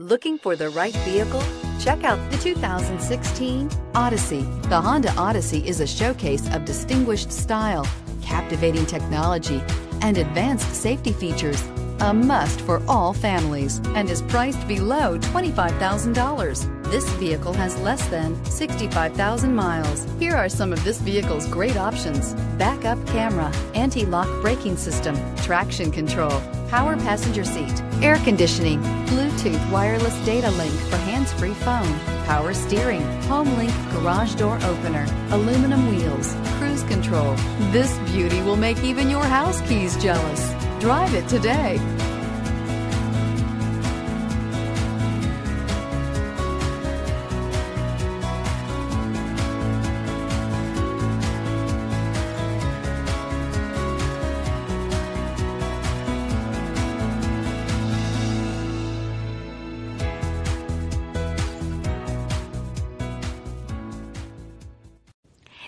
Looking for the right vehicle? Check out the 2016 Odyssey. The Honda Odyssey is a showcase of distinguished style, captivating technology, and advanced safety features. A must for all families and is priced below $25,000. This vehicle has less than 65,000 miles. Here are some of this vehicle's great options. Backup camera, anti-lock braking system, traction control, power passenger seat, air conditioning, Bluetooth wireless data link for hands-free phone, power steering, home link garage door opener, aluminum wheels, cruise control. This beauty will make even your house keys jealous. Drive it today.